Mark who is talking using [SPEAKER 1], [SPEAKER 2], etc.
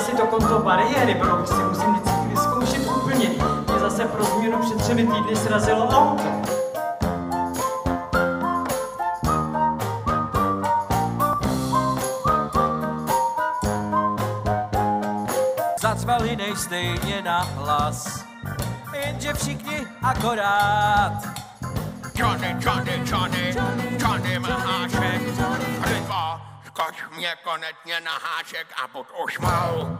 [SPEAKER 1] si to konto bariéry, proč si musím vždycky vyzkoušet úplně. Mě zase pro změnu před třemi týdny srazilo auto.
[SPEAKER 2] Zacvali nejstejně na hlas, jenže všichni akorát.
[SPEAKER 3] Skoč mě konečně na háček a buď už mal.